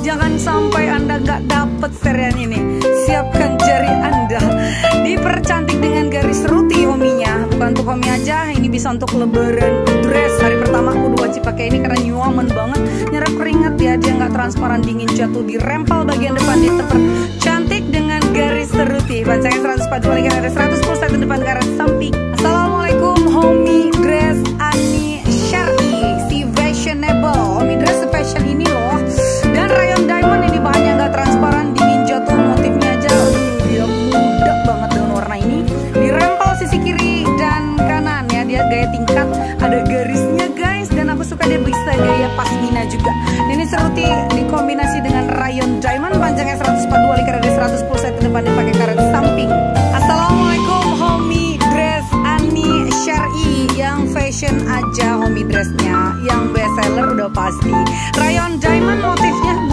Jangan sampai Anda gak dapet serian ini. Siapkan jari Anda. Dipercantik dengan garis roti hominya. Bukan untuk homi aja, ini bisa untuk lebaran. Dress Hari pertama aku dua wajib pakai ini karena nyaman banget. Nyerap keringat ya, dia gak transparan dingin jatuh Di rempel bagian depan dia Cantik dengan garis roti. Bacanya 140 kali ada 100 juga. Ini seruti dikombinasi dengan rayon diamond panjangnya 142 lingkar dari 100 set depan dia pakai karet samping. Assalamualaikum homie dress Ani Syari yang fashion aja homie dressnya yang best seller udah pasti. Rayon diamond motifnya